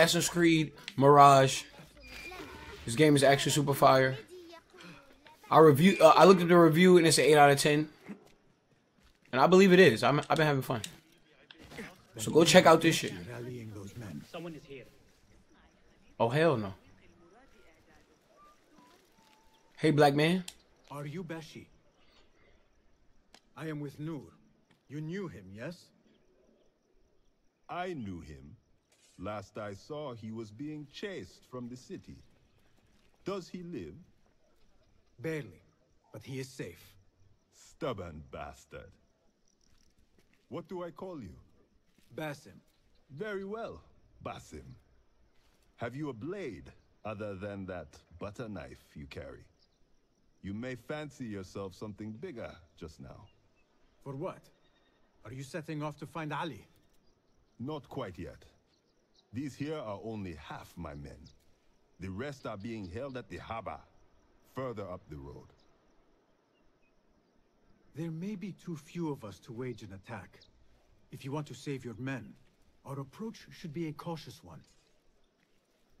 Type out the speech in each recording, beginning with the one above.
Assassin's Creed Mirage. This game is actually super fire. I review. Uh, I looked at the review and it's an eight out of ten, and I believe it is. I'm, I've been having fun. So go check out this shit. Rallying those men. Someone is here. Oh hell no. Hey black man. Are you Beshi? I am with Noor. You knew him, yes? I knew him. Last I saw, he was being chased from the city. Does he live? Barely, but he is safe. Stubborn bastard. What do I call you? Basim, Very well, Basim. Have you a blade other than that butter knife you carry? You may fancy yourself something bigger just now. for what? Are you setting off to find Ali? Not quite yet. These here are only half my men. The rest are being held at the harbor, further up the road. There may be too few of us to wage an attack. If you want to save your men, our approach should be a cautious one.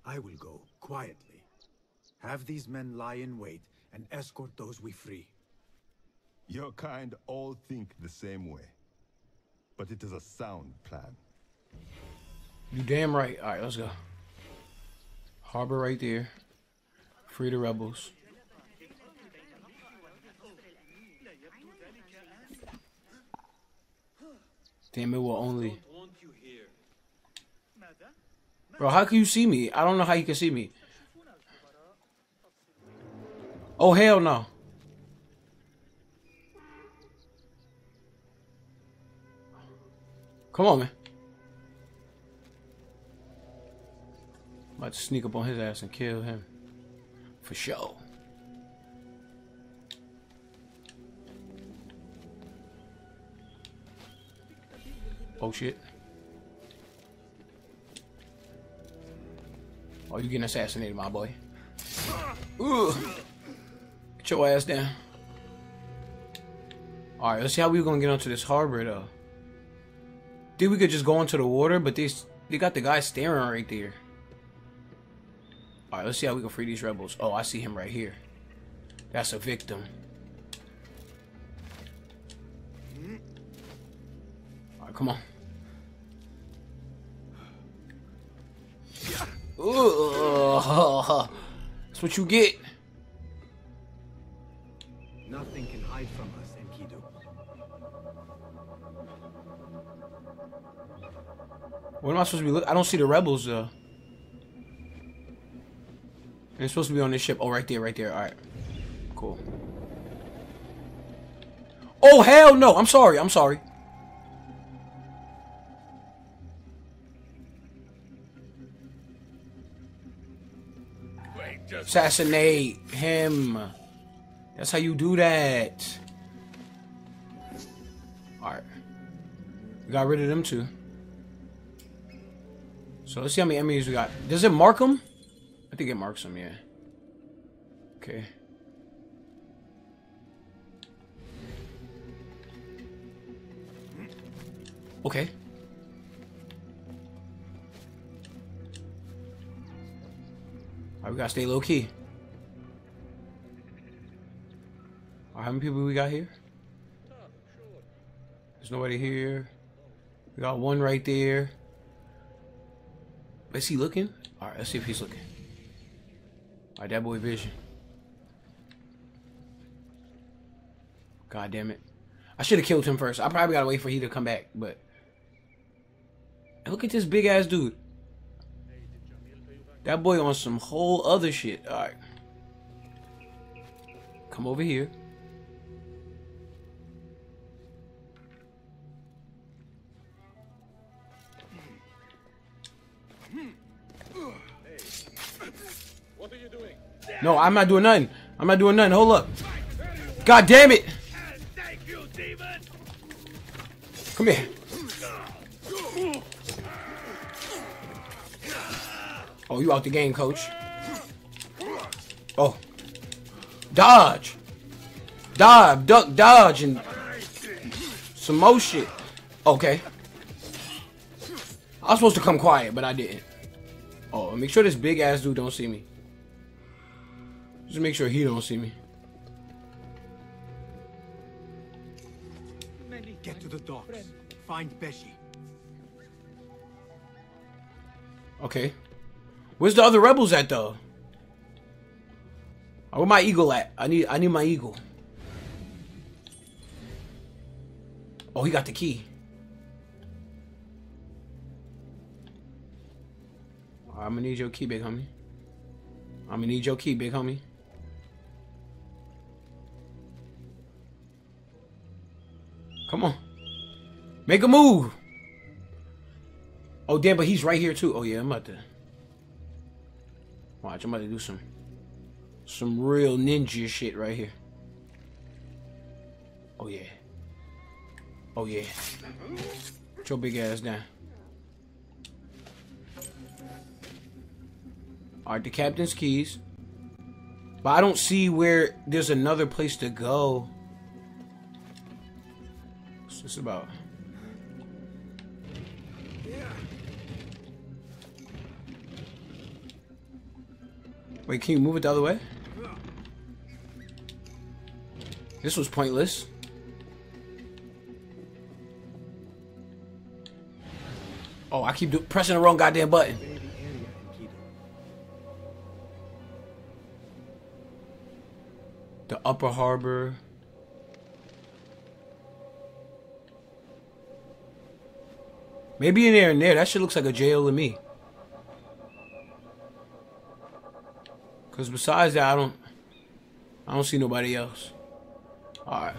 I will go quietly. Have these men lie in wait and escort those we free. Your kind all think the same way. But it is a sound plan. You damn right. All right, let's go. Harbor right there. Free the rebels. Damn it will only. Bro, how can you see me? I don't know how you can see me. Oh hell no. Come on, man. About to sneak up on his ass and kill him. For sure. Oh shit. Oh, you getting assassinated, my boy. Ugh. Get your ass down. Alright, let's see how we're gonna get onto this harbor though. Think we could just go into the water, but they they got the guy staring right there. Alright, let's see how we can free these rebels. Oh, I see him right here. That's a victim. Alright, come on. Ugh. That's what you get. Nothing can hide from us, Enkidu. What am I supposed to be looking? I don't see the rebels though. They're supposed to be on this ship. Oh, right there, right there. All right, cool. Oh hell no! I'm sorry. I'm sorry. Assassinate him. That's how you do that. Alright. Got rid of them too. So let's see how many enemies we got. Does it mark them? I think it marks them, yeah. Okay. Okay. Alright, we gotta stay low key. Alright, how many people we got here? There's nobody here. We got one right there. Is he looking? Alright, let's see if he's looking. Alright, that boy vision. God damn it. I should have killed him first. I probably gotta wait for he to come back, but look at this big ass dude. That boy on some whole other shit. Alright. Come over here. What are you doing? No, I'm not doing nothing. I'm not doing nothing. Hold up. God damn it. Thank you, demon! Come here. Oh, you out the game, coach. Oh. Dodge. Dive, duck, dodge, and some more shit. Okay. I was supposed to come quiet, but I didn't. Oh, make sure this big ass dude don't see me. Just make sure he don't see me. Get to the docks. Find Beshi. Okay. Where's the other rebels at though? Oh, where my eagle at? I need I need my eagle. Oh, he got the key. Oh, I'm gonna need your key, big homie. I'm gonna need your key, big homie. Come on. Make a move. Oh, damn, but he's right here, too. Oh, yeah, I'm about to... Watch, I'm about to do some... Some real ninja shit right here. Oh, yeah. Oh, yeah. Put your big ass down. Alright, the captain's keys. But I don't see where there's another place to go. This about? Wait, can you move it the other way? This was pointless. Oh, I keep pressing the wrong goddamn button. The Upper Harbor. Maybe in there and there. That shit looks like a jail to me. Cause besides that, I don't, I don't see nobody else. All right.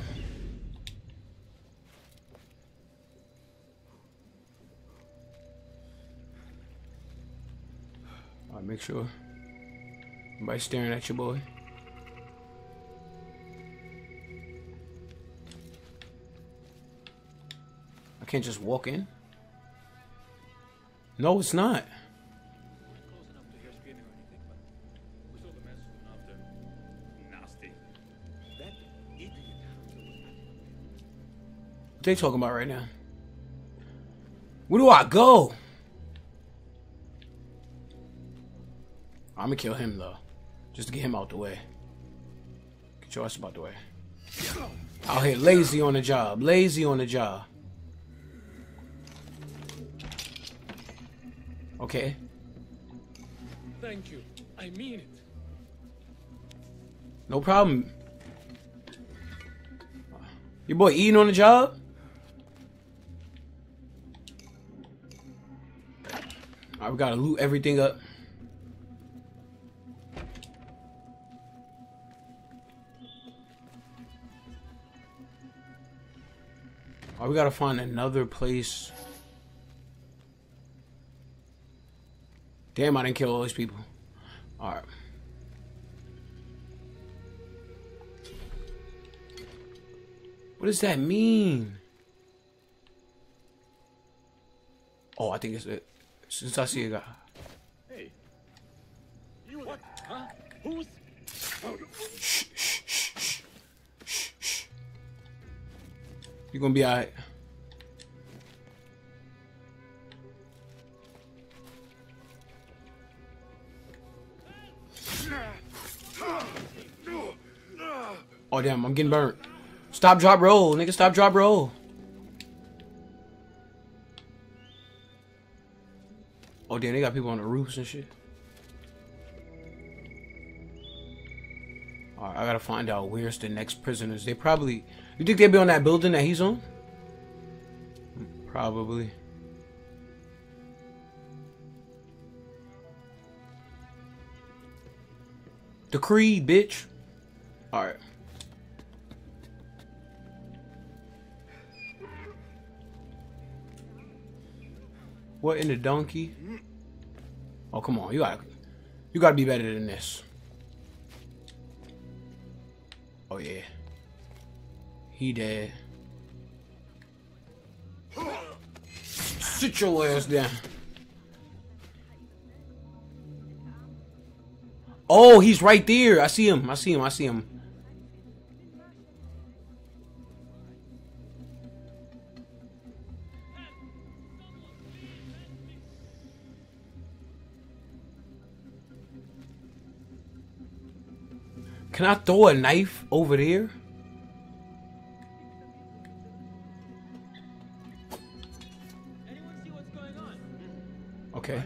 All right, make sure nobody staring at your boy. I can't just walk in. No, it's not. What they talking about right now? Where do I go? I'm gonna kill him though, just to get him out the way. Get your ass about the way. Out here, lazy on the job, lazy on the job. Okay, Thank you. I mean it. no problem. Your boy eating on the job? Alright, we gotta loot everything up. Alright, we gotta find another place. Damn, I didn't kill all these people. Alright. What does that mean? Oh, I think it's it. Since I see a guy. Hey. You what? Huh? Who's? You're gonna be alright. Oh damn, I'm getting burnt. Stop, drop, roll, nigga. Stop, drop, roll. Oh damn, they got people on the roofs and shit. Alright, I gotta find out where's the next prisoners. They probably. You think they'd be on that building that he's on? Probably. The Creed, bitch. Alright. What in the donkey? Oh come on, you gotta you gotta be better than this. Oh yeah. He dead. Sit your ass down. Oh, he's right there. I see him. I see him. I see him. Can I throw a knife over there? Anyone see what's going on? Okay.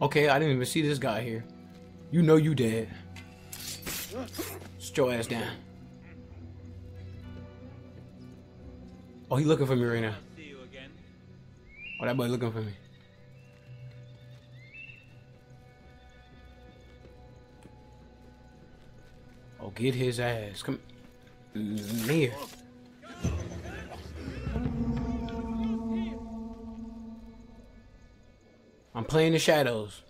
Okay, I didn't even see this guy here. You know you dead. Sit your ass down. Oh, he looking for me right now. See you again. Oh, that boy looking for me. Oh, get his ass. Come near. I'm playing the shadows.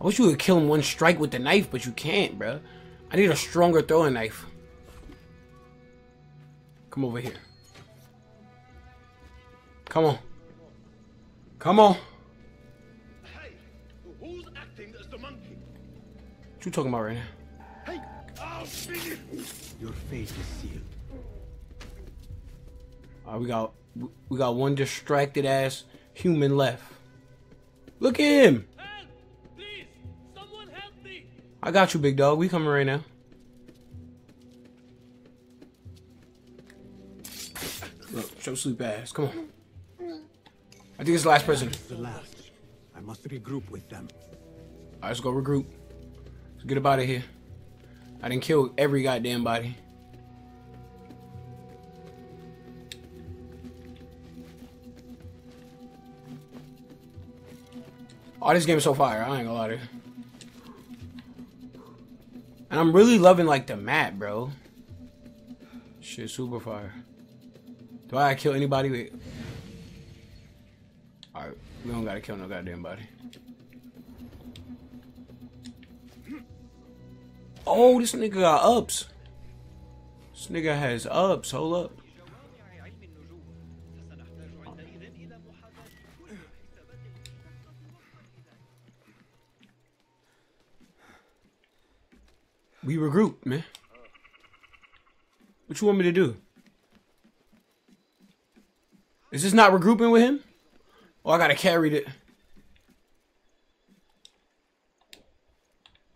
I wish you could kill him one strike with the knife, but you can't, bruh. I need a stronger throwing knife. Come over here. Come on. Come on. Hey, who's acting as the monkey? What you talking about right now? Hey, I'll finish. Your fate is sealed. Uh, we got we got one distracted ass human left. Look at him. I got you, big dog. We coming right now. Look, show sleep ass. Come on. I think it's the last person. The last. I must regroup with them. Alright, let's go regroup. Let's get up out of here. I didn't kill every goddamn body. Oh, this game is so fire. I ain't gonna lie to you. And I'm really loving like the map, bro. Shit, super fire. Do I kill anybody? Alright, we don't gotta kill no goddamn body. Oh, this nigga got ups. This nigga has ups. Hold up. We regroup, man. What you want me to do? Is this not regrouping with him? Oh, I gotta carry it.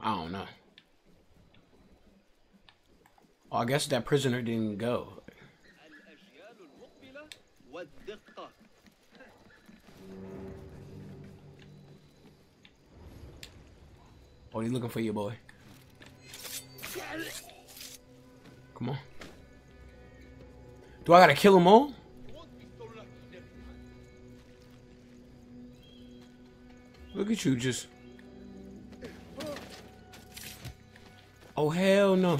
I don't know. Oh, I guess that prisoner didn't go. Oh, he's looking for you, boy. Come on. Do I gotta kill them all? Look at you, just. Oh hell no!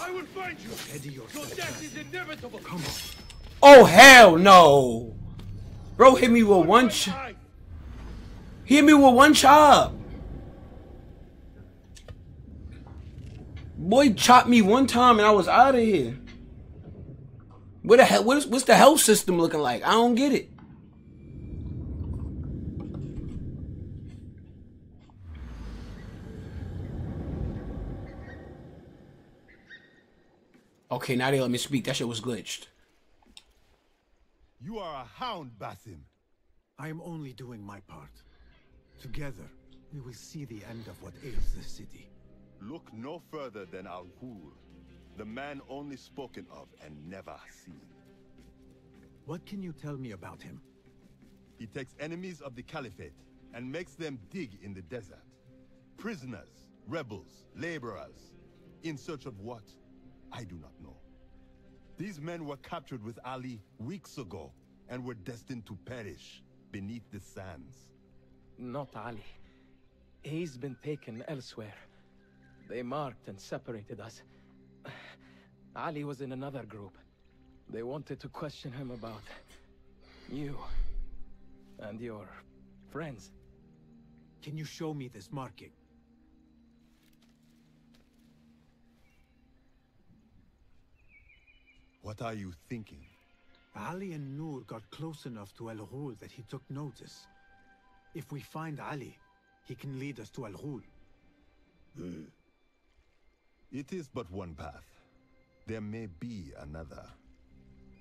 I will find you. Steady Your death is inevitable. Come on. Oh hell no! Bro hit me with one. He hit me with one chop. Boy chopped me one time and I was out of here. What the hell? What is, what's the health system looking like? I don't get it. Okay, now they let me speak. That shit was glitched. You are a hound, Basim. I am only doing my part. Together, we will see the end of what ails this city. Look no further than Al Ghul, the man only spoken of and never seen. What can you tell me about him? He takes enemies of the Caliphate and makes them dig in the desert. Prisoners, rebels, laborers. In search of what? I do not know. These men were captured with Ali weeks ago and were destined to perish beneath the sands. Not Ali. He's been taken elsewhere. They marked and separated us. Ali was in another group. They wanted to question him about you and your friends. Can you show me this marking? What are you thinking? Ali and Noor got close enough to Al Ghul that he took notice. If we find Ali, he can lead us to Al Ghul. Hmm. It is but one path. There may be another.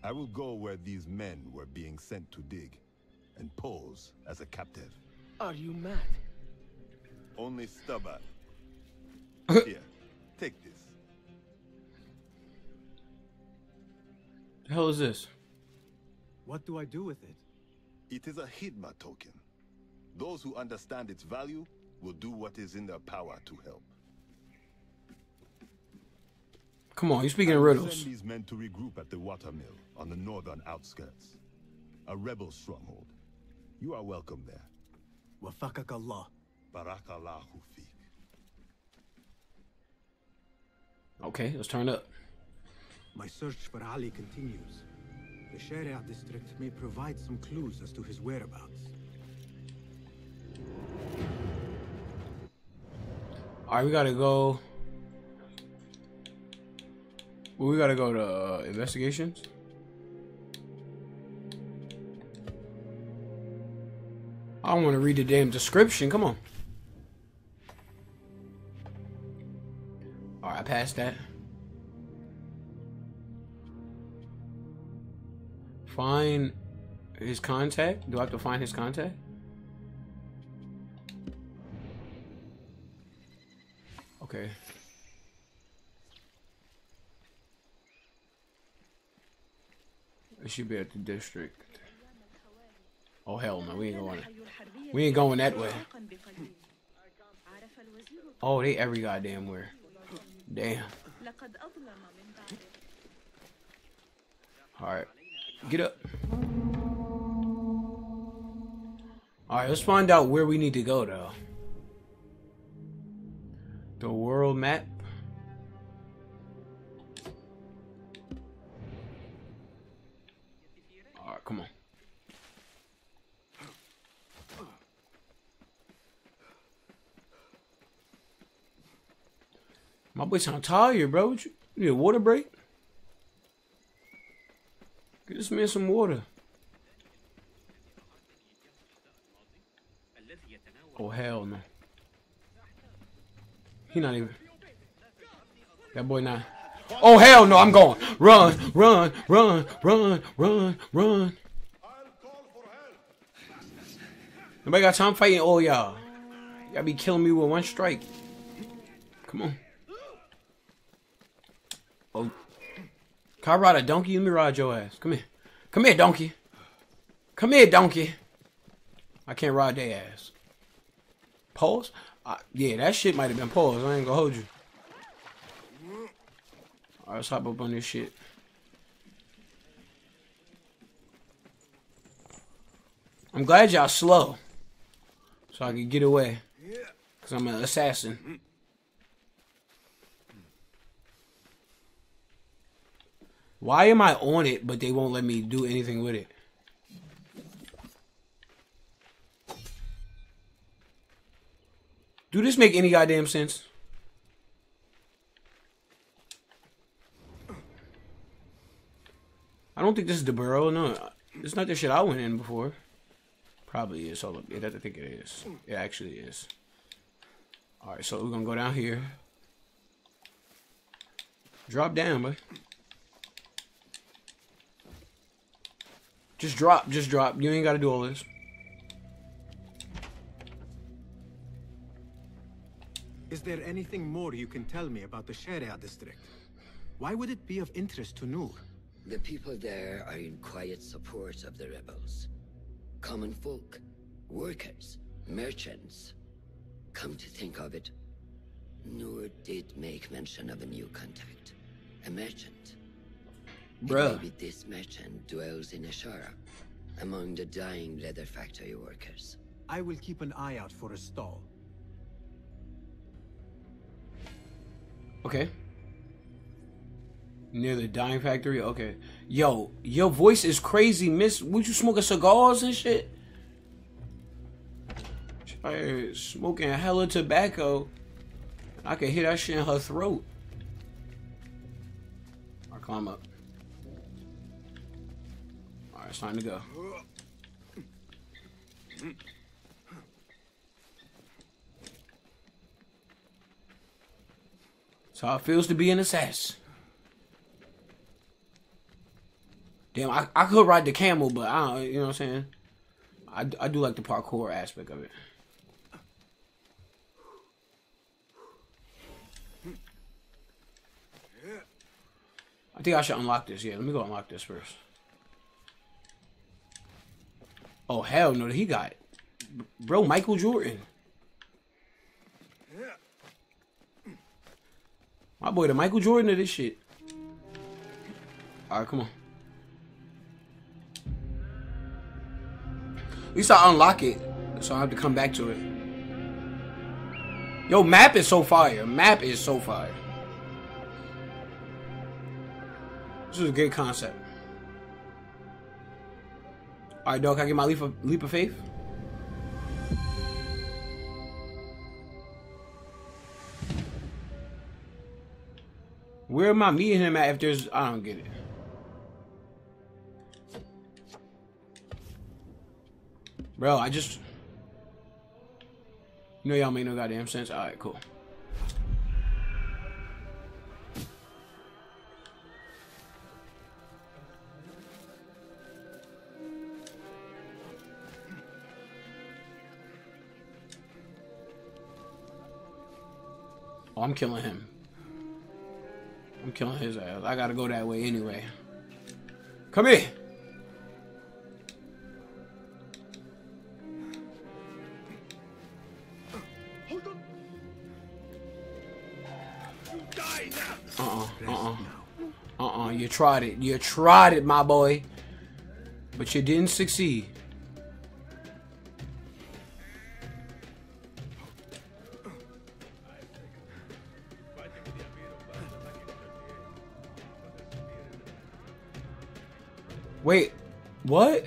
I will go where these men were being sent to dig, and pose as a captive. Are you mad? Only stubborn. Here, take this. The hell is this? What do I do with it? It is a Hidma token. Those who understand its value will do what is in their power to help. Come on, you're speaking in I will riddles. Send these men to regroup at the watermill on the northern outskirts. A rebel stronghold. You are welcome there. Wafakak Allah. Barakallahu fiq. Okay, let's turn up. My search for Ali continues. The Sharia district may provide some clues as to his whereabouts. Alright, we gotta go. We gotta go to uh, investigations. I don't want to read the damn description. Come on. Alright, I passed that. find his contact? Do I have to find his contact? Okay. It should be at the district. Oh hell no, we ain't going. We ain't going that way. Oh, they every goddamn where. Damn. All right get up. All right, let's find out where we need to go though. The world map. All right, come on. My boy sound tired, bro. You need a water break? This man some water. Oh hell no. He not even. That boy not. Oh hell no! I'm going. Run, run, run, run, run, run. Nobody got time fighting all y'all. Y'all be killing me with one strike. Come on. Oh, I ride a donkey? Let me ride your ass. Come here. Come here, donkey. Come here, donkey. I can't ride their ass. Pause? Uh, yeah, that shit might have been pause. I ain't gonna hold you. Alright, let's hop up on this shit. I'm glad y'all slow. So I can get away. Because I'm an assassin. Why am I on it, but they won't let me do anything with it? Do this make any goddamn sense? I don't think this is the burrow. No, it's not the shit I went in before. Probably is. Hold up. I think it is. It actually is. All right, so we're gonna go down here. Drop down, boy. Just drop, just drop. You ain't gotta do all this. Is there anything more you can tell me about the Sharia district? Why would it be of interest to Noor? The people there are in quiet support of the rebels. Common folk, workers, merchants. Come to think of it, Noor did make mention of a new contact. A merchant. And Bruh. Maybe this merchant dwells in Ashara, among the dyeing leather factory workers. I will keep an eye out for a stall. Okay. Near the dyeing factory? Okay. Yo, your voice is crazy, miss. Would you smoking cigars and shit? Hey, smoking hella tobacco. I can hear that shit in her throat. I climb up. It's time to go. That's how it feels to be an assassin. Damn, I, I could ride the camel, but I don't, you know what I'm saying? I, I do like the parkour aspect of it. I think I should unlock this. Yeah, let me go unlock this first. Oh, hell no. He got... Bro, Michael Jordan. My boy, the Michael Jordan of this shit. Alright, come on. At least I unlock it, so I have to come back to it. Yo, map is so fire. Map is so fire. This is a good concept. Alright, dog, can I get my leap of, leap of faith? Where am I meeting him at if there's... I don't get it. Bro, I just... You know y'all make no goddamn sense? Alright, cool. Oh, I'm killing him. I'm killing his ass. I gotta go that way anyway. Come here. Uh-uh, uh-uh. Uh-uh, you tried it. You tried it, my boy. But you didn't succeed. Wait, what?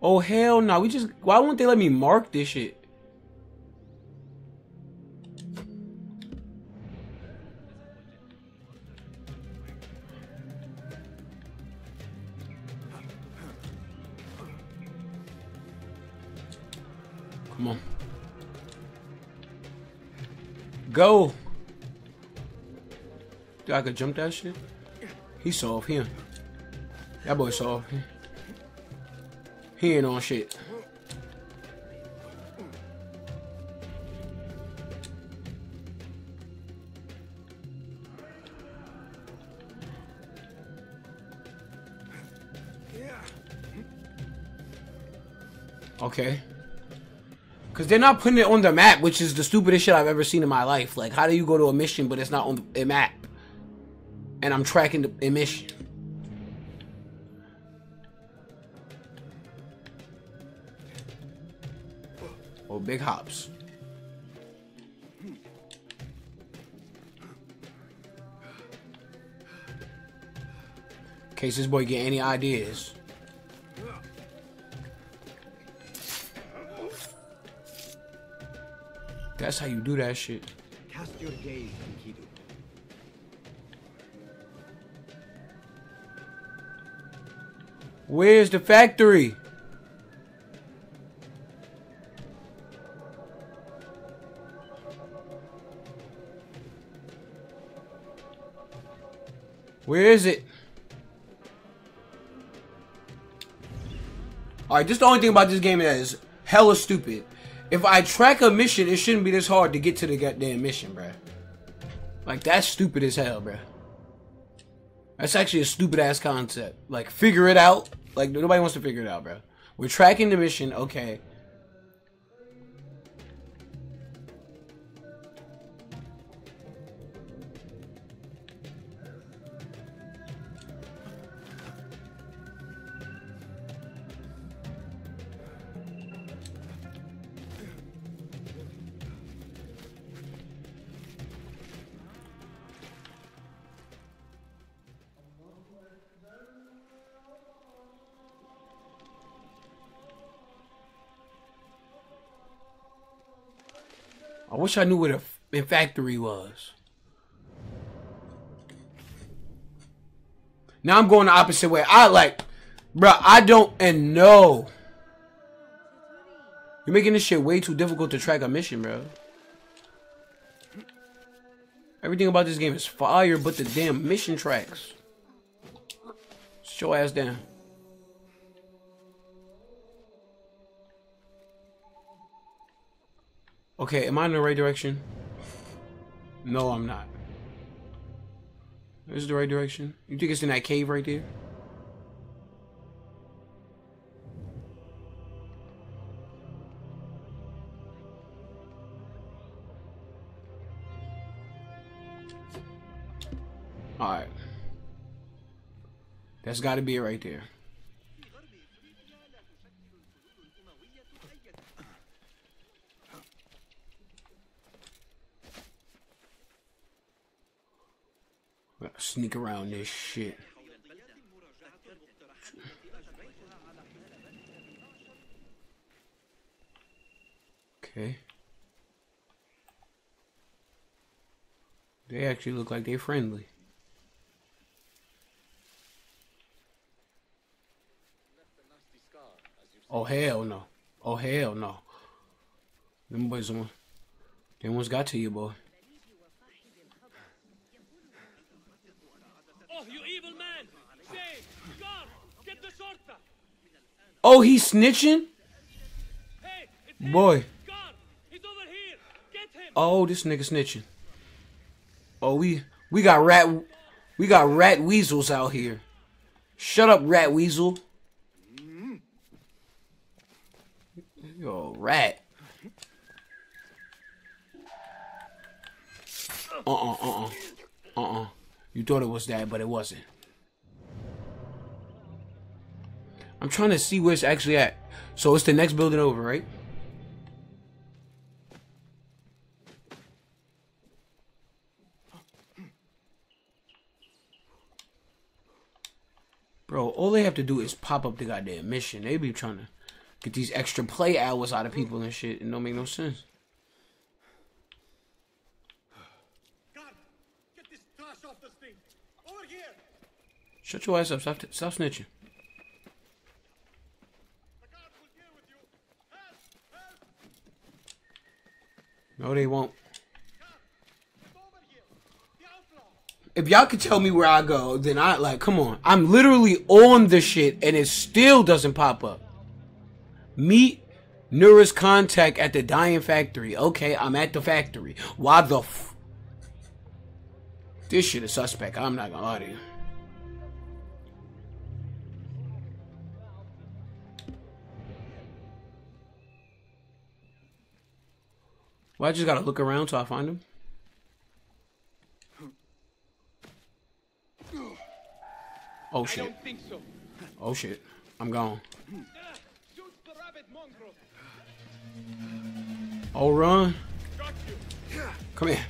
Oh hell no! We just why won't they let me mark this shit? Come on. Go. I could jump that shit? He soft, him. That boy soft. He ain't on shit. Okay. Because they're not putting it on the map, which is the stupidest shit I've ever seen in my life. Like, how do you go to a mission, but it's not on the map? And I'm tracking the emission. Oh, big hops. In case this boy get any ideas. That's how you do that shit. Cast your gaze. Where's the factory? Where is it? Alright, just the only thing about this game is hella stupid. If I track a mission, it shouldn't be this hard to get to the goddamn mission, bruh. Like, that's stupid as hell, bruh. That's actually a stupid ass concept. Like, figure it out. Like, nobody wants to figure it out, bro. We're tracking the mission, okay. Wish I knew where the factory was. Now I'm going the opposite way. I like, bro. I don't and no. You're making this shit way too difficult to track a mission, bro. Everything about this game is fire, but the damn mission tracks. Show ass down. Okay, am I in the right direction? No, I'm not. This is the right direction. You think it's in that cave right there? Alright. That's gotta be it right there. Gotta sneak around this shit. Okay. They actually look like they're friendly. Oh hell no. Oh hell no. Them boys. Them ones got to you, boy. You evil man! Get the! Oh, he's snitching? Hey, it's! Boy. Guard, he's over here! Get him! Oh, this nigga snitching. Oh, we we got rat we got rat weasels out here. Shut up, rat weasel. Yo, rat. Uh-uh, uh-uh. Uh-uh. You thought it was that, but it wasn't. I'm trying to see where it's actually at. So it's the next building over, right? Bro, all they have to do is pop up the goddamn mission. They be trying to get these extra play hours out of people and shit. It don't make no sense. Guard, get this trash off this thing! Over here! Shut your eyes up. Stop, stop snitching. No, they won't. If y'all could tell me where I go, then I like, come on. I'm literally on the shit and it still doesn't pop up. Meet Nura's contact at the dyeing factory. Okay, I'm at the factory. Why the f- This shit is suspect. I'm not gonna lie to you. Well, I just gotta look around till I find him. Oh shit. so. Oh shit. I'm gone. Shoot the rabbit mongrel. Oh run. Come here.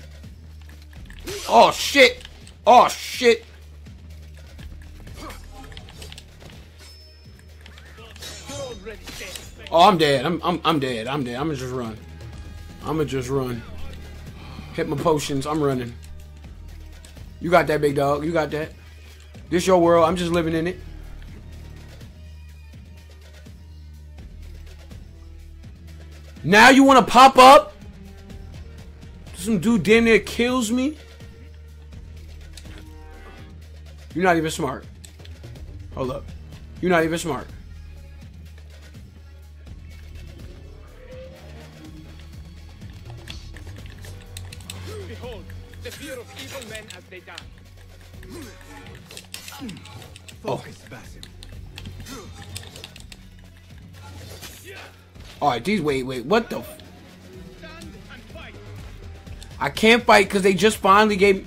Oh shit. Oh shit. You're already dead. Oh, I'm dead. I'm I'm I'm dead. I'm dead. I'ma just run. I'ma just run. Hit my potions. I'm running. You got that, big dog. You got that. This your world. I'm just living in it. Now you want to pop up? Some dude damn near kills me. You're not even smart. Hold up. You're not even smart. All right, these wait, wait, what the? and fight. I can't fight because they just finally gave. me...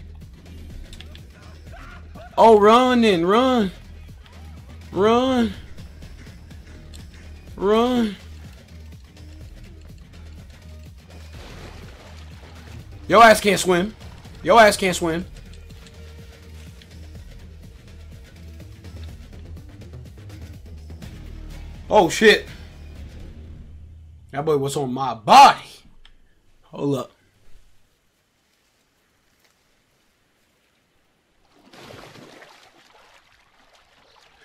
Oh, run then, run, run, run. Your ass can't swim. Your ass can't swim. Oh shit. That boy was on my body. Hold up.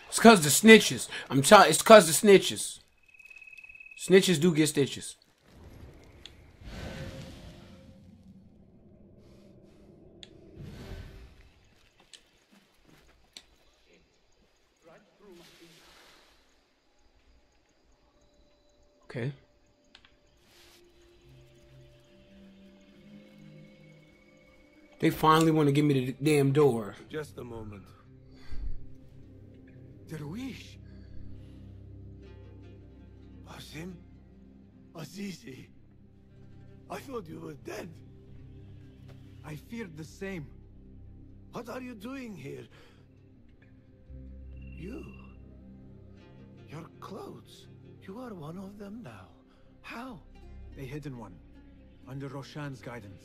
It's cause the snitches. I'm telling. It's cause the snitches. Snitches do get stitches. Okay. They finally want to give me the damn door. Just a moment. Derwish! Asim? Azizi? I thought you were dead. I feared the same. What are you doing here? You. Your clothes. You are one of them now. How? A hidden one. Under Roshan's guidance.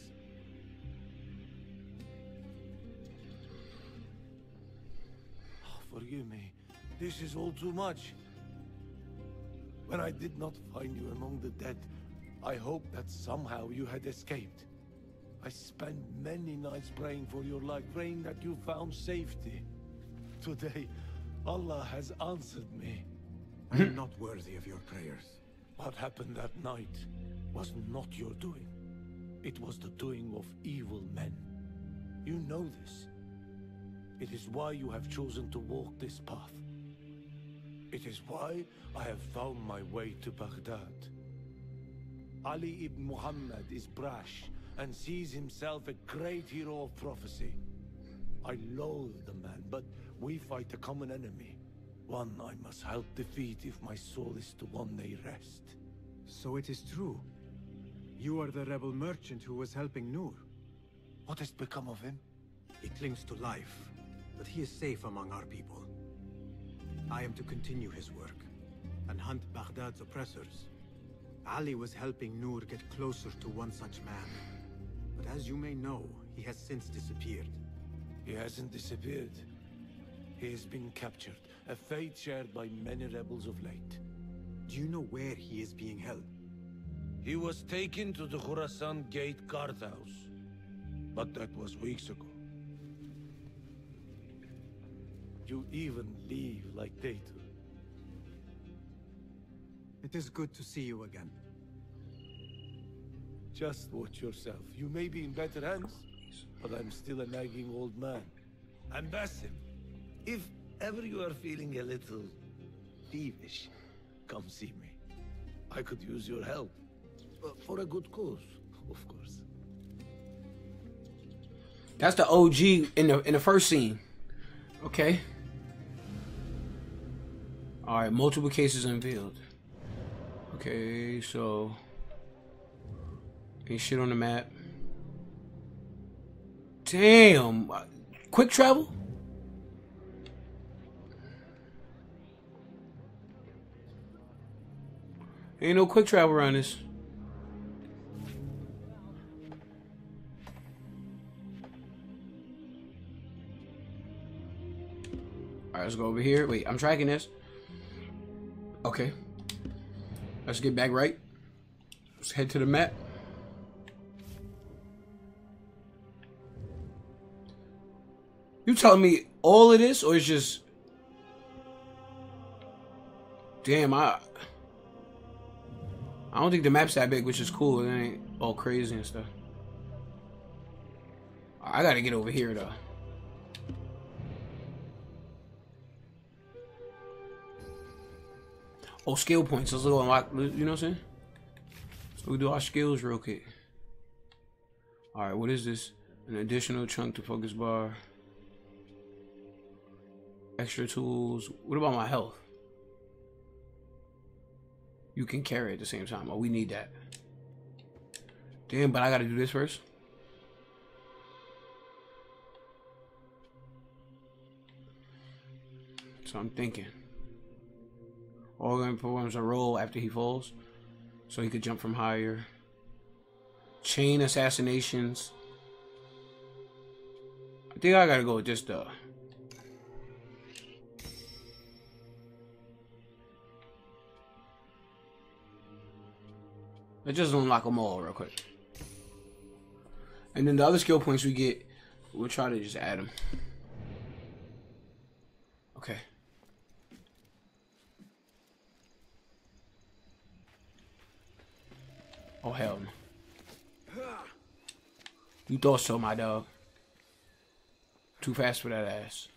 Forgive me. This is all too much. When I did not find you among the dead, I hoped that somehow you had escaped. I spent many nights praying for your life, praying that you found safety. Today, Allah has answered me. I am not worthy of your prayers. What happened that night was not your doing. It was the doing of evil men. You know this. It is why you have chosen to walk this path. It is why I have found my way to Baghdad. Ali ibn Muhammad is brash and sees himself a great hero of prophecy. I loathe the man, but we fight a common enemy. One I must help defeat if my soul is to one day rest. So it is true. You are the rebel merchant who was helping Noor. What has become of him? He clings to life, but he is safe among our people. I am to continue his work and hunt Baghdad's oppressors. Ali was helping Noor get closer to one such man. But as you may know, he has since disappeared. He hasn't disappeared. He has been captured, a fate shared by many rebels of late. Do you know where he is being held? He was taken to the Khurasan Gate guardhouse. But that was weeks ago. You even leave like they do. It is good to see you again. Just watch yourself. You may be in better hands, but I'm still a nagging old man. And Basim, if ever you are feeling a little peevish, come see me. I could use your help. Uh, for a good cause, of course. That's the OG in the in the first scene. Okay. All right, multiple cases unveiled. Okay, so ain't shit on the map. Damn, uh, quick travel. Ain't no quick travel around this. Alright, let's go over here. Wait, I'm tracking this. Okay. Let's get back right. Let's head to the map. You telling me all of this, or it's just... Damn, I... I don't think the map's that big, which is cool. It ain't all crazy and stuff. I gotta get over here, though. Oh, skill points. Let's go unlock. You know what I'm saying? So we do our skills real quick. All right, what is this? An additional chunk to focus bar. Extra tools. What about my health? You can carry at the same time. Oh, we need that. Damn, but I gotta do this first. So I'm thinking. Organ performs a roll after he falls, so he could jump from higher. Chain assassinations. I think I gotta go with just uh Let's just unlock them all real quick. And then the other skill points we get, we'll try to just add them. Okay. Oh hell no. You thought so, my dog. Too fast for that ass.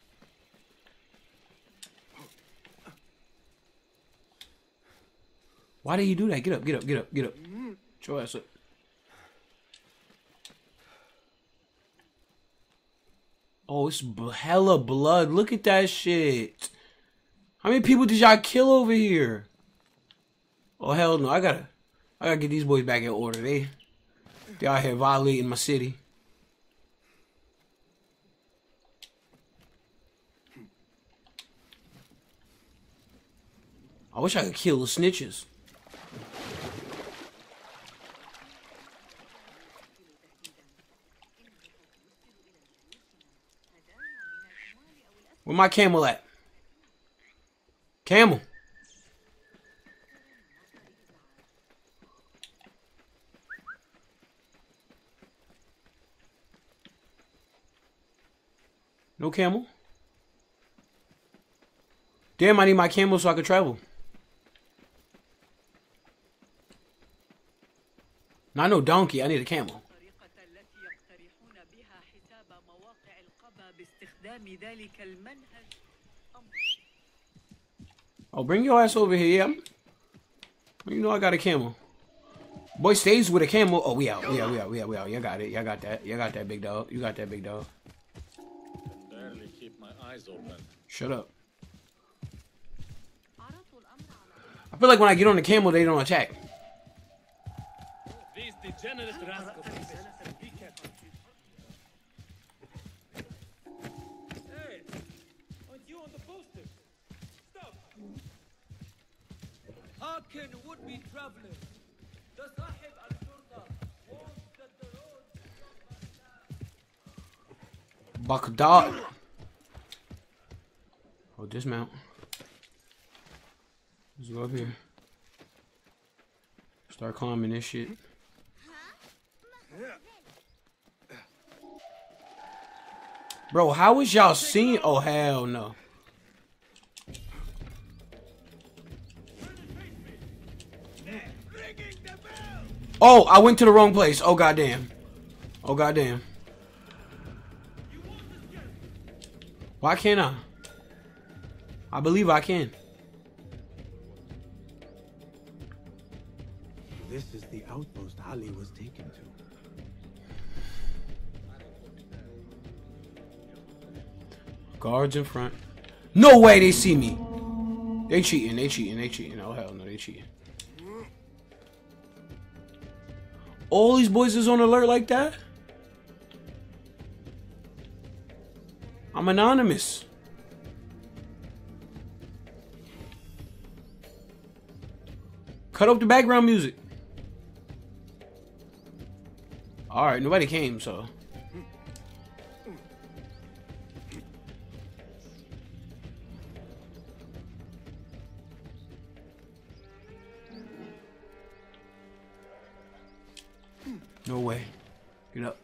Why did you do that? Get up, get up, get up, get up. Your ass up. Oh, it's hella blood. Look at that shit. How many people did y'all kill over here? Oh hell no! I gotta, I gotta get these boys back in order. They, they out here violating my city. I wish I could kill the snitches. Where my camel at? Camel. No camel. Damn, I need my camel so I can travel. Not no donkey, I need a camel. Oh, bring your ass over here. Yeah. You know I got a camel. Boy stays with a camel. Oh, we out. We out. We out. We out. We out. Y'all got it. Y'all got that. Y'all got that big dog. You got that big dog eyes open. Shut up. I feel like when I get on the camel, they don't attack. These degenerate rascals. Hey, you on the? Stop. Would-be traveling. The Sahib al the road... Baghdad. Dismount. Let's go up here. Start climbing this shit. Bro, how is y'all seeing? Oh, hell no. Oh, I went to the wrong place. Oh, goddamn. Oh, goddamn. Why can't I? I believe I can. This is the outpost Ali was taken to. Guards in front. No way they see me. They cheating, they cheating, they cheating. Oh hell no, they cheating. All these boys is on alert like that? I'm anonymous. Cut off the background music. Alright, nobody came, so. No way. Get up.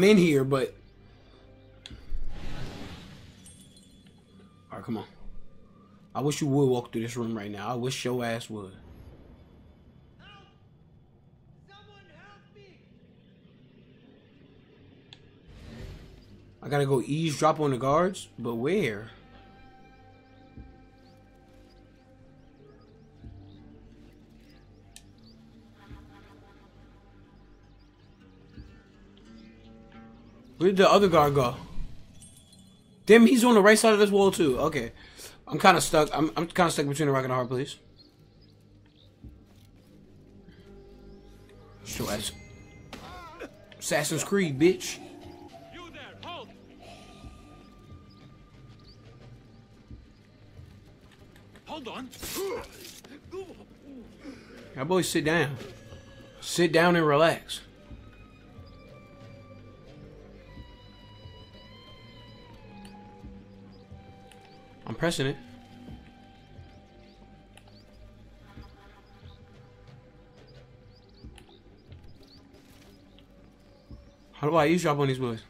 I'm in here, but All right, come on. I wish you would walk through this room right now. I wish your ass would. I gotta go eavesdrop on the guards, but where? Where'd the other guard go? Damn, he's on the right side of this wall too. Okay, I'm kind of stuck. I'm I'm kind of stuck between a rock and a hard place. Show ass. Assassin's Creed, bitch. You there! Hold on. Y'all boys sit down. Sit down and relax. Pressing it. How do I eavesdrop on these boys?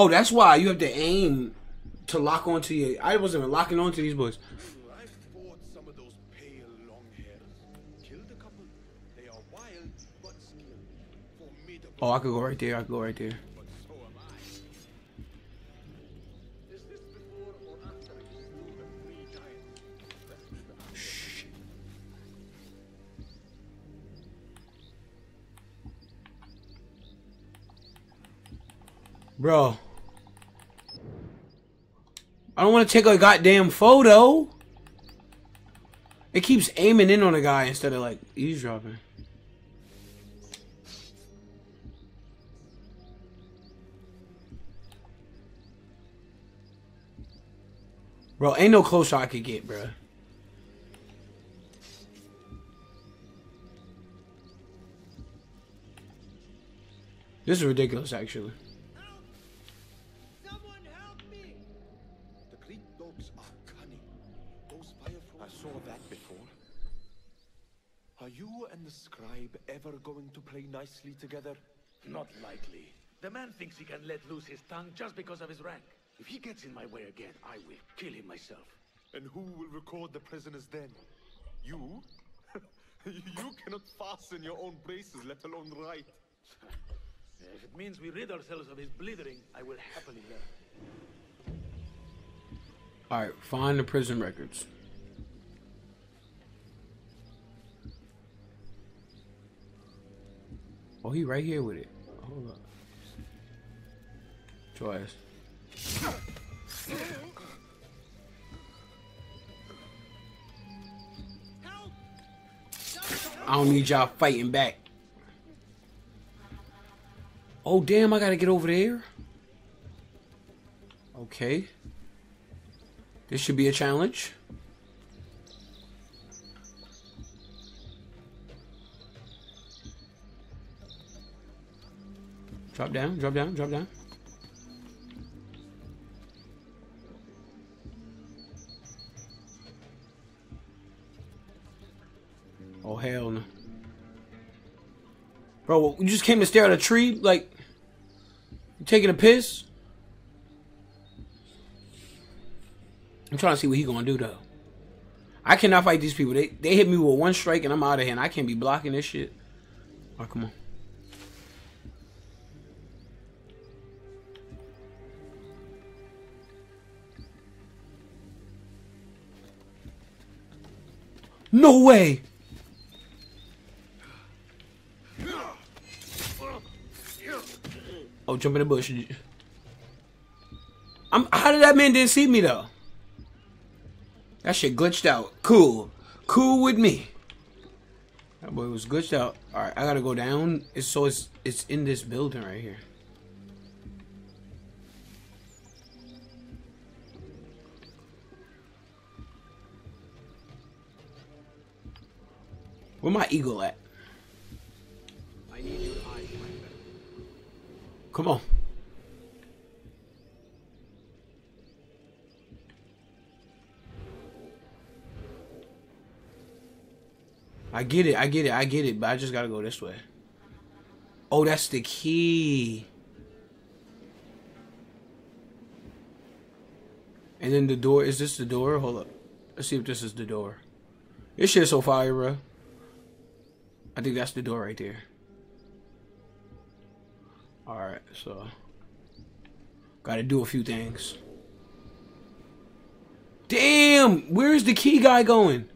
Oh, that's why you have to aim to lock onto your. I wasn't even locking onto these boys. Oh, I could go right there. I could go right there. but so am I. Is this before or after you slew the three giants? Shh. Bro. I don't want to take a goddamn photo. It keeps aiming in on a guy instead of like eavesdropping. Bro, ain't no closer I could get, bro. This is ridiculous, actually. Are you and the scribe ever going to play nicely together? Not likely. The man thinks he can let loose his tongue just because of his rank. If he gets in my way again, I will kill him myself. And who will record the prisoners then? You? you cannot fasten your own braces, let alone write. If it means we rid ourselves of his blithering, I will happily learn. Alright, find the prison records. Oh, he right here with it. Hold up. Help! I don't need y'all fighting back. Oh, damn, I gotta get over there. Okay. This should be a challenge. Drop down, drop down, drop down. Oh, hell no. Bro, you just came to stare at a tree? Like, you taking a piss? I'm trying to see what he gonna do, though. I cannot fight these people. They they hit me with one strike and I'm out of here. And I can't be blocking this shit. Oh, come on. No way! Oh, jump in the bush. I'm. How did that man didn't see me though? That shit glitched out. Cool, cool with me. That boy was glitched out. All right, I gotta go down. It's so it's it's in this building right here. Where my eagle at? I need your eyes, my. Come on. I get it, I get it, I get it, but I just gotta go this way. Oh, that's the key. And then the door, is this the door? Hold up. Let's see if this is the door. This shit is so fire, bro. I think that's the door right there. Alright, so. Gotta do a few things. Damn! Where's the key guy going?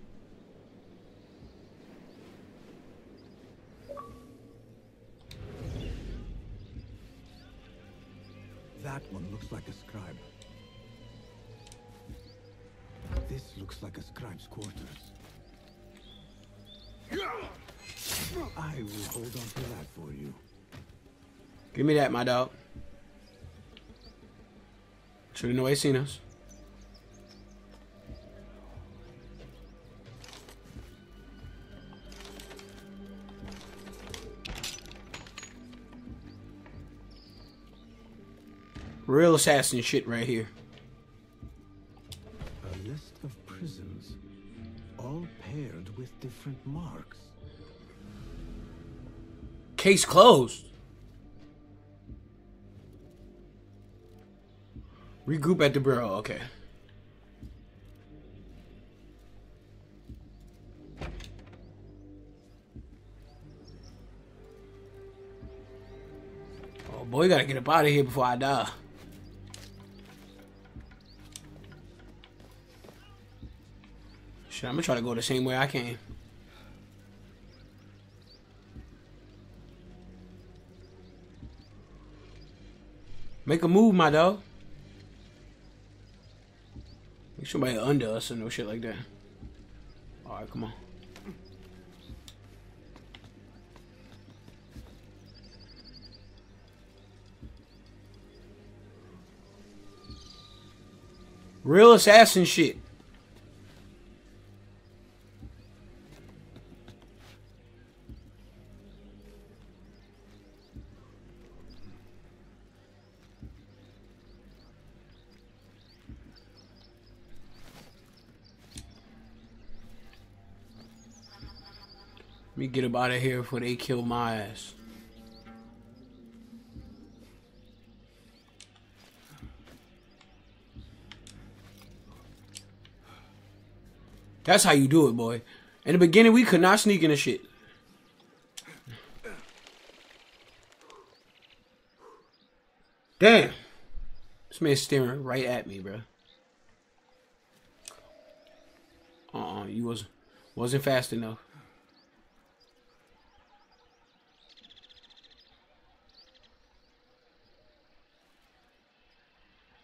That one looks like a scribe. This looks like a scribe's quarters. I will hold on to that for you. Give me that, my dog. Should have seen us. Real assassin shit right here. A list of prisons, all paired with different marks. Case closed. Regroup at the bureau. Okay. Oh boy, gotta get up out of here before I die. Shit, I'm gonna try to go the same way I came. Make a move, my dog. Make somebody under us and no shit like that. Alright, come on. Real assassin shit. Up out of here before they kill my ass. That's how you do it, boy. In the beginning, we could not sneak in the shit. Damn. This man's staring right at me, bro. Uh-uh, you was wasn't fast enough.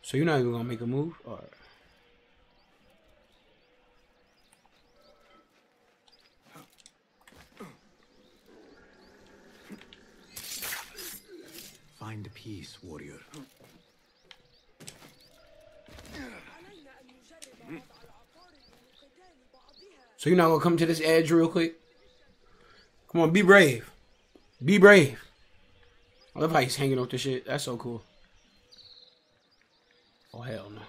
So you're not even gonna make a move? Or Find peace, warrior. So you're not gonna come to this edge real quick? Come on, be brave. Be brave. I love how he's hanging off the shit. That's so cool. Oh hell no.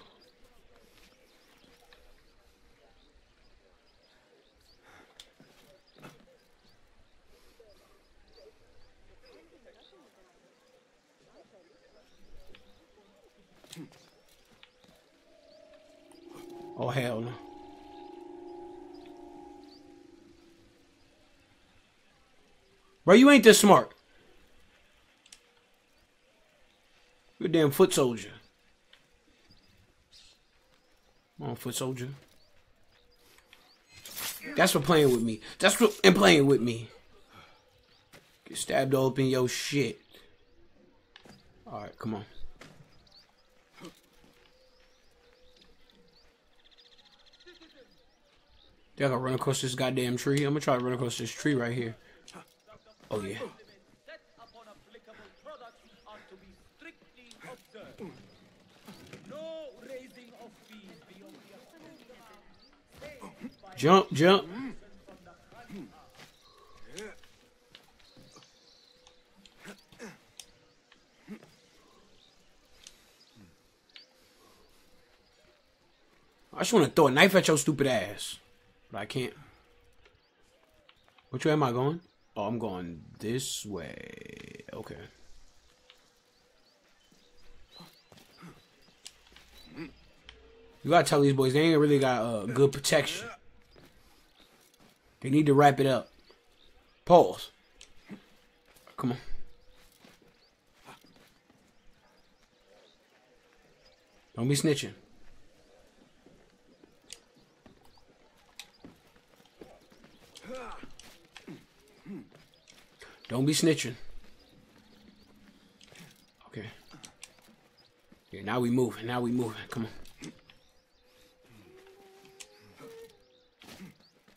Oh hell no. Bro, you ain't this smart. You're a damn foot soldier. Come on, foot soldier. That's for playing with me. That's for and playing with me. Get stabbed open your shit. Alright, come on. Think I gotta run across this goddamn tree. I'm gonna try to run across this tree right here. Oh yeah. set upon applicable products are to be strictly observed. No raising of fees beyond the Saved by Jump, jump. I just want to throw a knife at your stupid ass. But I can't. Which way am I going? Oh, I'm going this way. Okay. You gotta tell these boys they ain't really got uh, good protection. They need to wrap it up. Pause. Come on. Don't be snitching. Don't be snitching. Okay. Yeah, now we moving. Now we moving. Come on.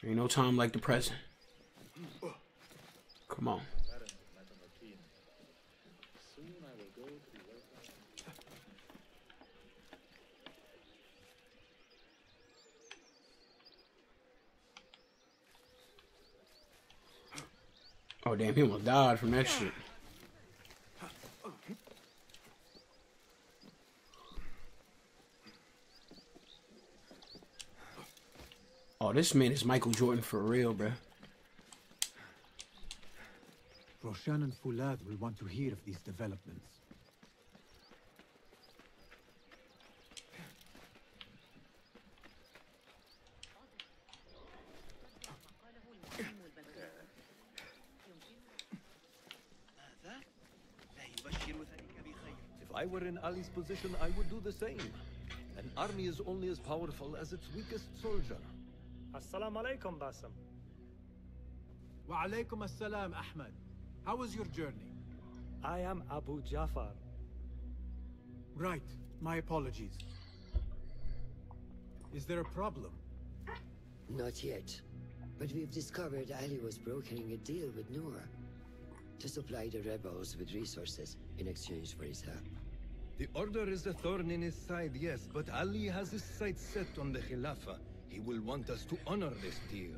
Ain't no time like the present. Come on. Oh damn, he almost died from that shit. Oh, this man is Michael Jordan for real, bruh. Roshan and Fuladh will want to hear of these developments. If I were in Ali's position, I would do the same. An army is only as powerful as its weakest soldier. Assalamu alaikum, Basim. Wa alaykum assalam, Ahmed. How was your journey? I am Abu Jafar. Right. My apologies. Is there a problem? Not yet. But we've discovered Ali was brokering a deal with Noor to supply the rebels with resources in exchange for his help. The Order is a thorn in his side, yes, but Ali has his sights set on the Khilafah. He will want us to honor this deal.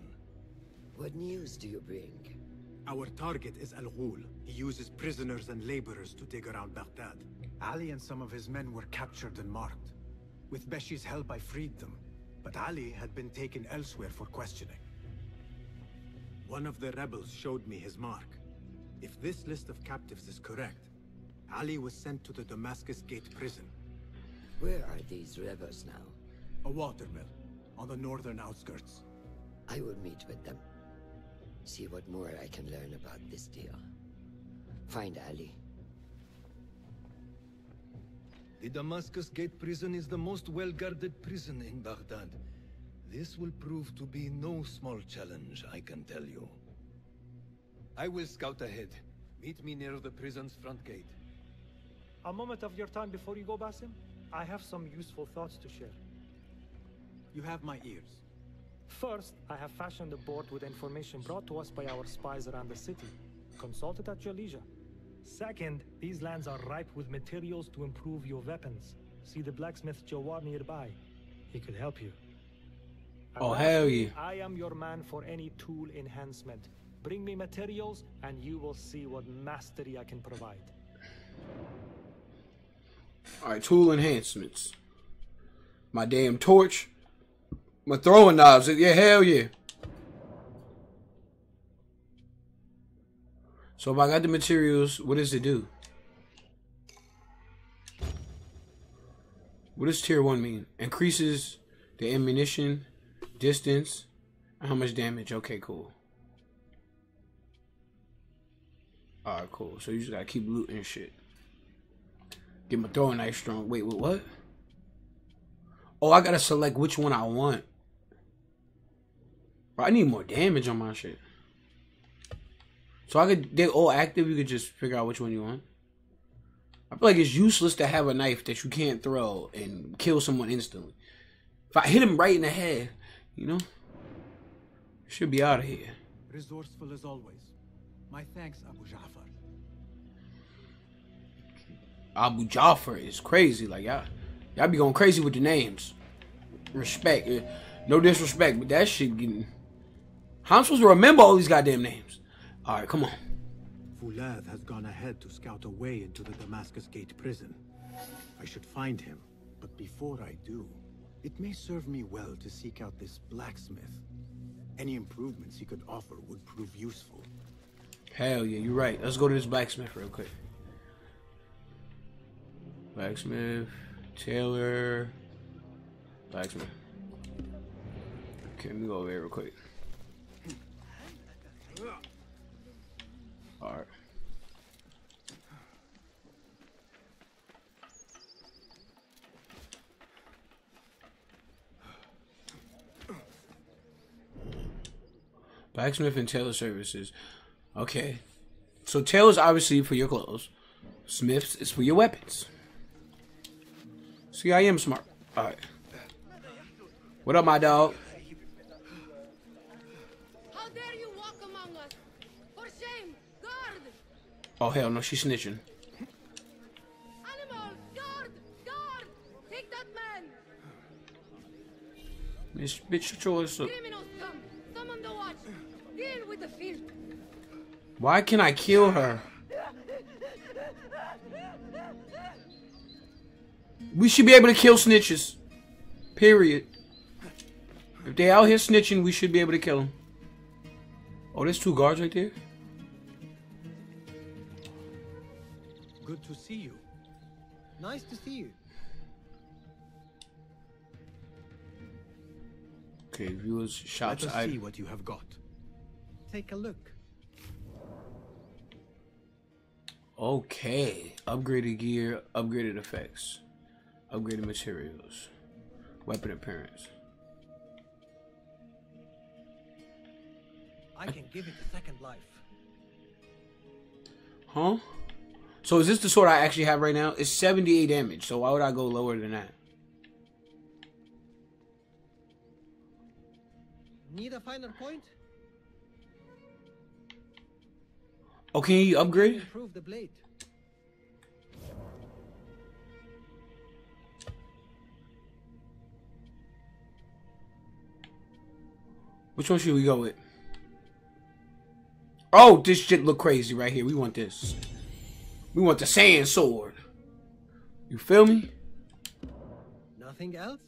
What news do you bring? Our target is Al Ghul. He uses prisoners and laborers to dig around Baghdad. Ali and some of his men were captured and marked. With Beshi's help, I freed them. But Ali had been taken elsewhere for questioning. One of the rebels showed me his mark. If this list of captives is correct, Ali was sent to the Damascus Gate prison. Where are these rebels now? A watermill, on the northern outskirts. I will meet with them. See what more I can learn about this deal. Find Ali. The Damascus Gate prison is the most well-guarded prison in Baghdad. This will prove to be no small challenge, I can tell you. I will scout ahead. Meet me near the prison's front gate. A moment of your time before you go, Basim. I have some useful thoughts to share. You have my ears. First, I have fashioned a board with information brought to us by our spies around the city. Consult it at your leisure. Second, these lands are ripe with materials to improve your weapons. See the blacksmith Jawar nearby. He could help you. And Oh, hell lastly, yeah. I am your man for any tool enhancement. Bring me materials, and you will see what mastery I can provide. Alright, tool enhancements. My damn torch. My throwing knives. Yeah, hell yeah. So if I got the materials, what does it do? What does tier 1 mean? Increases the ammunition, distance, and how much damage. Okay, cool. Alright, cool. So you just gotta keep looting shit. Get my throwing knife strong. Wait, wait, what? Oh, I gotta select which one I want. Bro, I need more damage on my shit. So I could, they're all active. You could just figure out which one you want. I feel like it's useless to have a knife that you can't throw and kill someone instantly. If I hit him right in the head, you know, should be out of here. Resourceful as always. My thanks, Abu Ja'far. Abu Jafar is crazy. Like y'all, y'all be going crazy with the names. Respect, no disrespect, but that shit getting. How I'm supposed to remember all these goddamn names? All right, come on. Fuladh has gone ahead to scout a way into the Damascus Gate prison. I should find him, but before I do, it may serve me well to seek out this blacksmith. Any improvements he could offer would prove useful. Hell yeah, you're right. Let's go to this blacksmith real quick. Blacksmith, tailor, blacksmith. Okay, let me go over here real quick. Alright. Blacksmith and tailor services. Okay. So tailor's obviously for your clothes. Smith's is for your weapons. See, I am smart. Alright. What up, my dog? Oh hell no, she's snitching. Animal, guard, guard! Take that man! Bitch, bitch, shut your. Criminals come. Summon the watch. Deal with the field. Why can I kill her? We should be able to kill snitches. Period. If they out here snitching, we should be able to kill them. Oh, there's two guards right there. Good to see you. Nice to see you. Okay, viewers, shops. Let us I see what you have got. Take a look. Okay, upgraded gear, upgraded effects, upgraded materials, weapon appearance. I can give it a second life. Huh? So is this the sword I actually have right now? It's 78 damage, so why would I go lower than that? Need a finer point? Oh, can you upgrade? Improve the blade. Which one should we go with? Oh, this shit look crazy right here. We want this. We want the sand sword. You feel me? Nothing else?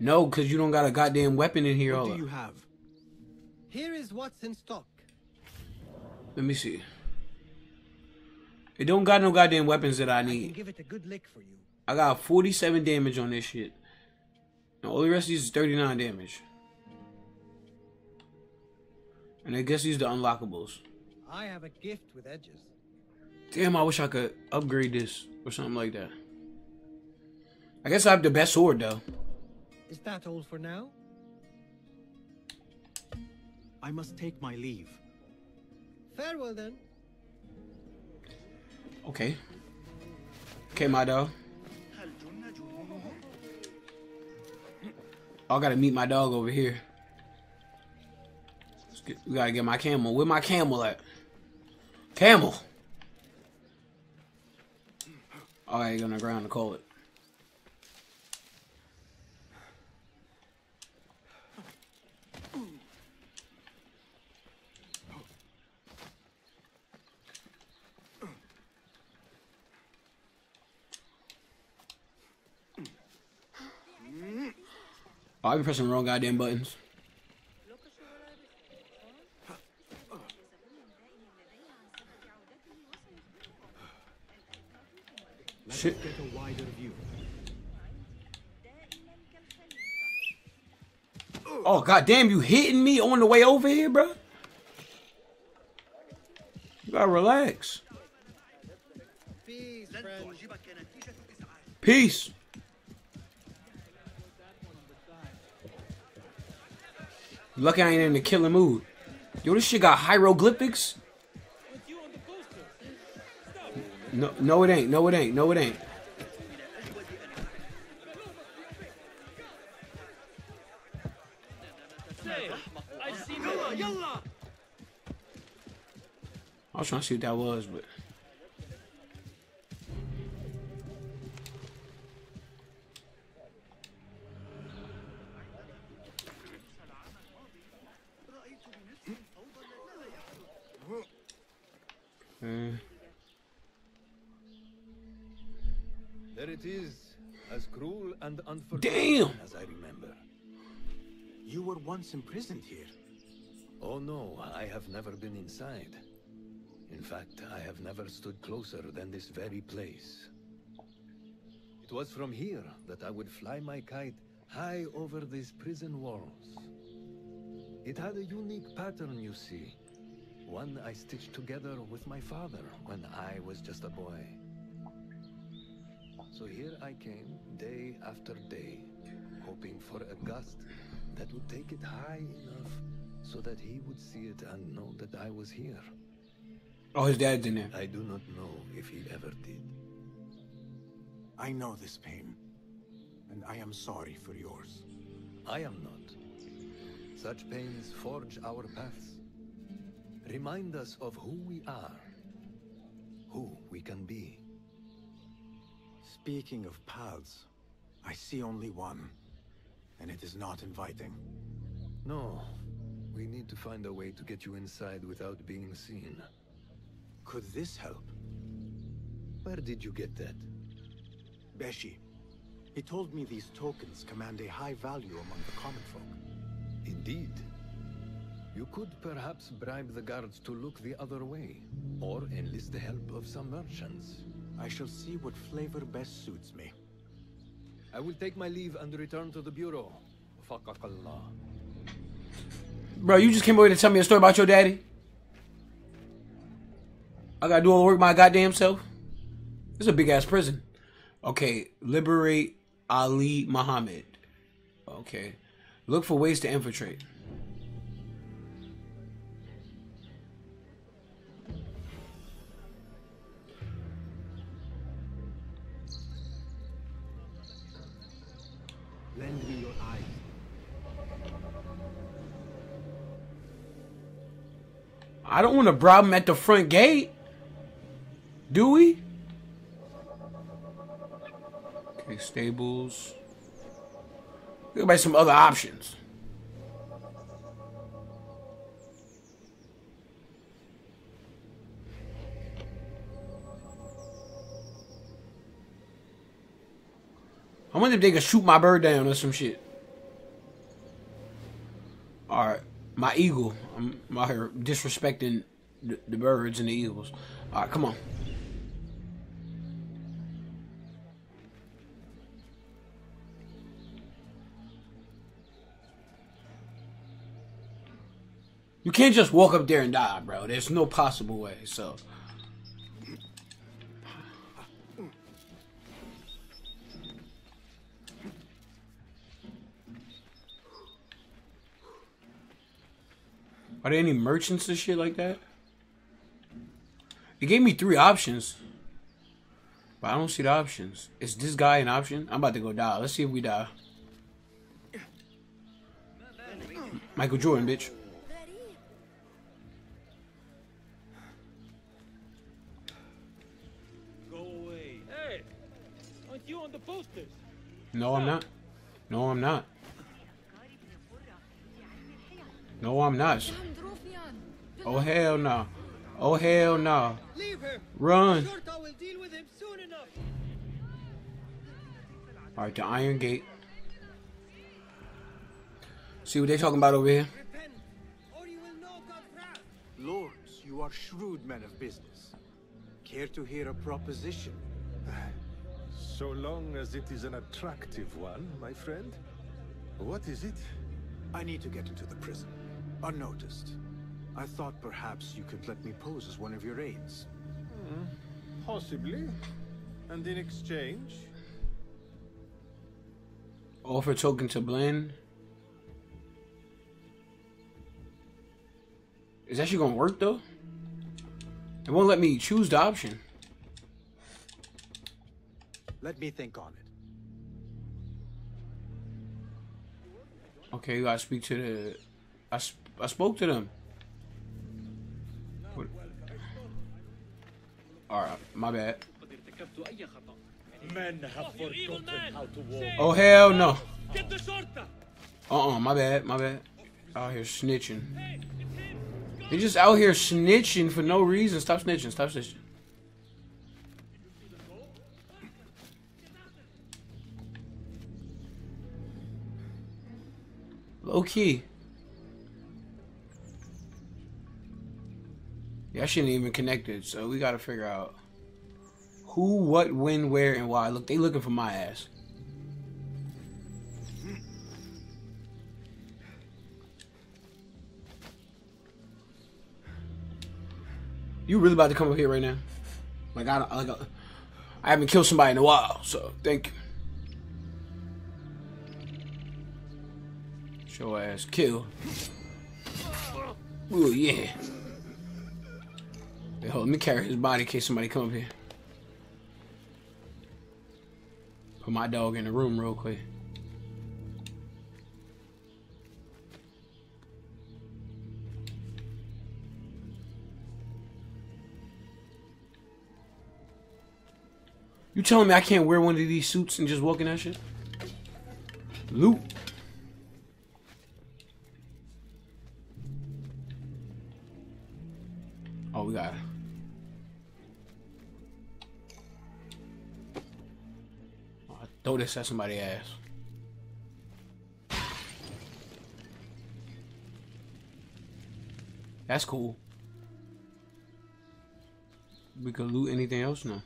No, because you don't got a goddamn weapon in here. What do you have? Here is what's in stock. Let me see. It don't got no goddamn weapons that I need. I give it a good lick for you. I got 47 damage on this shit. And all the rest of these is 39 damage. And I guess these are the unlockables. I have a gift with edges. Damn, I wish I could upgrade this or something like that. I guess I have the best sword though. Is that all for now? I must take my leave. Farewell then. Okay. Okay, my dog. Oh, I gotta meet my dog over here. Let's get, we gotta get my camel. Where my camel at? Camel. Oh, ain't gonna ground to call it. Oh, I've been pressing the wrong goddamn buttons. Shit. Oh goddamn, you hitting me on the way over here, bro? You gotta relax. Peace. Peace. Lucky I ain't in the killing mood. Yo, this shit got hieroglyphics. No, no, it ain't. No, it ain't. No, it ain't. I was trying to see what that was, but once imprisoned here. Oh no, I have never been inside. In fact, I have never stood closer than this very place. It was from here that I would fly my kite high over these prison walls. It had a unique pattern, you see. One I stitched together with my father when I was just a boy. So here I came, day after day, hoping for a gust that would take it high enough so that he would see it and know that I was here. oh, his dad's in there. I do not know if he ever did. I know this pain, and I am sorry for yours. I am not. Such pains forge our paths. Remind us of who we are, who we can be. Speaking of paths, I see only one, and it is not inviting. No. We need to find a way to get you inside without being seen. Could this help? Where did you get that? Beshi. He told me these tokens command a high value among the common folk. Indeed. You could perhaps bribe the guards to look the other way, or enlist the help of some merchants. I shall see what flavor best suits me. I will take my leave and return to the Bureau. Bro, you just came over to tell me a story about your daddy? I gotta do all the work my goddamn self? Is a big ass prison. Okay, liberate Ali Muhammad. Okay. Look for ways to infiltrate. I don't want to bribe him at the front gate. Do we? Okay, stables. Think about some other options. I wonder if they could shoot my bird down or some shit. Alright, my eagle. I'm out here disrespecting the, the birds and the eagles. Alright, come on. You can't just walk up there and die, bro. There's no possible way, so. Are there any merchants and shit like that? It gave me three options. But I don't see the options. Is this guy an option? I'm about to go die. Let's see if we die. Michael Jordan, bitch. Go away. Hey! Aren't you on the posters? No, I'm not. No, I'm not. No, I'm not. Oh, hell no. Oh, hell no. Leave. Run. Shorta will deal with him soon enough. Alright, the Iron Gate. See what they're talking about over here? Lords, you are shrewd men of business. Care to hear a proposition? So long as it is an attractive one, my friend. What is it? I need to get into the prison. Unnoticed. I thought perhaps you could let me pose as one of your aides. Hmm, possibly. And in exchange? Offer token to blend. Is that shit gonna work though? It won't let me choose the option. Let me think on it. Okay, you gotta speak to the. I, sp- I spoke to them. What- Alright, my bad. Men have forgotten how to walk. Oh, hell no. Get the shorta! Uh uh, my bad, my bad. Out here snitching. They just out here snitching for no reason. Stop snitching, stop snitching. Low key. I shouldn't even connected, so we gotta figure out who, what, when, where, and why. Look, they looking for my ass. You really about to come up here right now? Like I, like uh, I haven't killed somebody in a while, so thank you. Show ass kill. Ooh yeah. Hold, let me carry his body in case somebody come up here. Put my dog in the room real quick. You telling me I can't wear one of these suits and just walk in that shit? Loot. This at somebody's ass. That's cool. We could loot anything else now.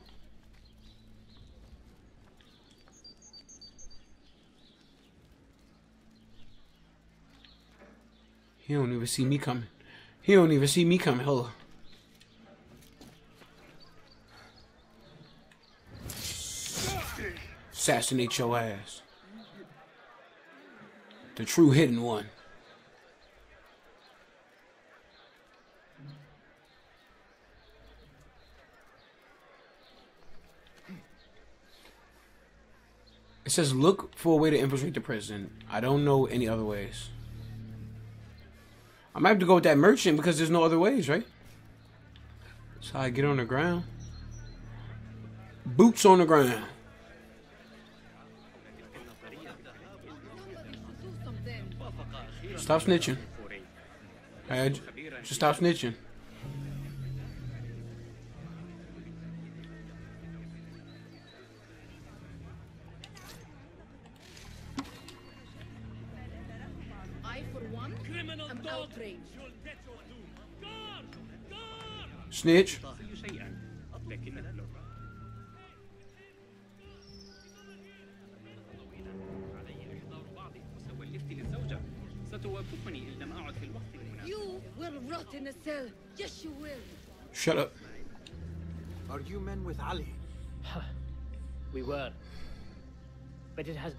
He don't even see me coming. He don't even see me coming. Hold on. Assassinate your ass. The true hidden one. It says look for a way to infiltrate the prison. I don't know any other ways. I might have to go with that merchant because there's no other ways, right? So I get on the ground. Boots on the ground. Stop snitching. Hey, just stop snitching. I, for one, am outraged. Snitch.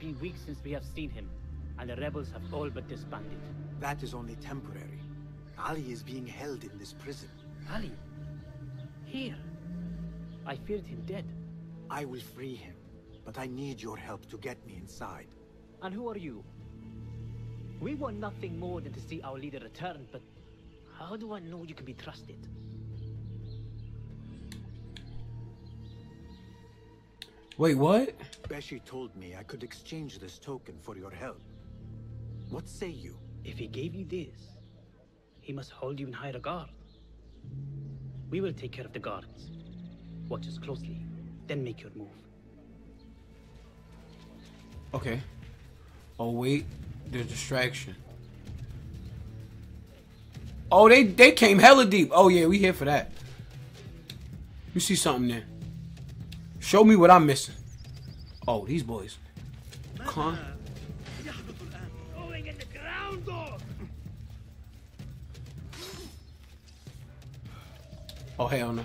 But it has been weeks since we have seen him, and the rebels have all but disbanded. That is only temporary. Ali is being held in this prison. Ali? Here? I feared him dead. I will free him, but I need your help to get me inside. And who are you? We want nothing more than to see our leader return, but how do I know you can be trusted? Wait, what? Beshi told me I could exchange this token for your help. What say you? If he gave you this, he must hold you in high regard. We will take care of the guards. Watch us closely, then make your move. Okay. Oh wait, there's distraction. Oh, they they came hella deep. Oh yeah, we here for that. You see something there? Show me what I'm missing. Oh, these boys. Con. Oh hell no.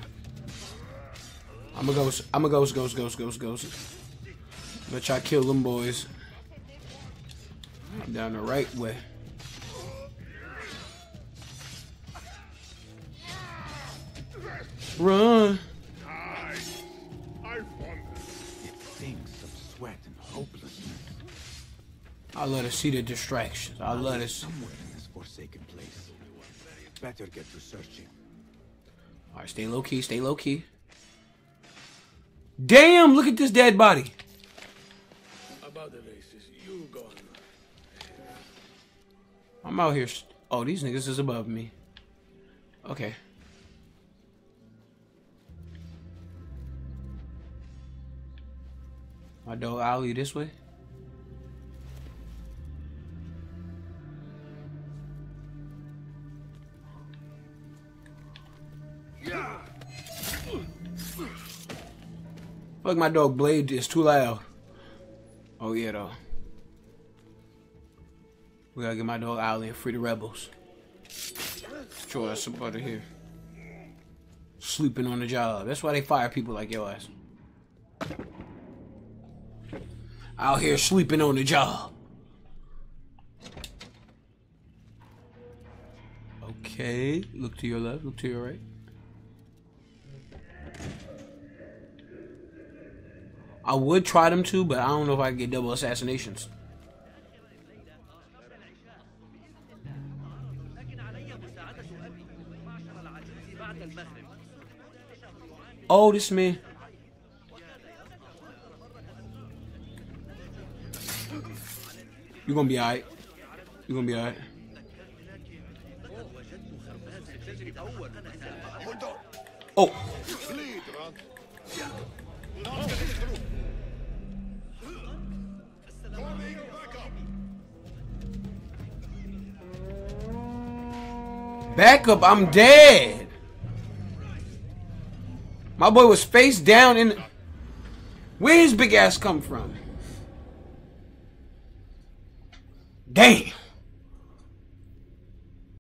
I'm a ghost. I'm a ghost. Ghost. Ghost. Ghost. Ghost. Try to kill them boys. I'm down the right way. Run. I let her see the distractions. I let her see. Somewhere in this forsaken place. Better get to searching. All right, stay low key. Stay low key. Damn! Look at this dead body. About the races, you gone. I'm out here. Oh, these niggas is above me. Okay. My dog Ali this way. Fuck my dog Blade is too loud. Oh yeah though. We gotta get my dog Ali and free the rebels. Sure, that's up out here. Sleeping on the job. That's why they fire people like your ass. Out here sleeping on the job. Okay, look to your left, look to your right. I would try them too, but I don't know if I can get double assassinations. Oh, this man. You're gonna be alright. You're gonna be alright. Oh. Back up, I'm dead. My boy was face down in. Where his big ass come from? Damn.